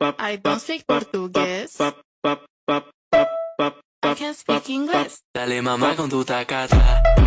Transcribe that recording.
I don't speak portugués. I can speak English. Dale mamá con tu tacata.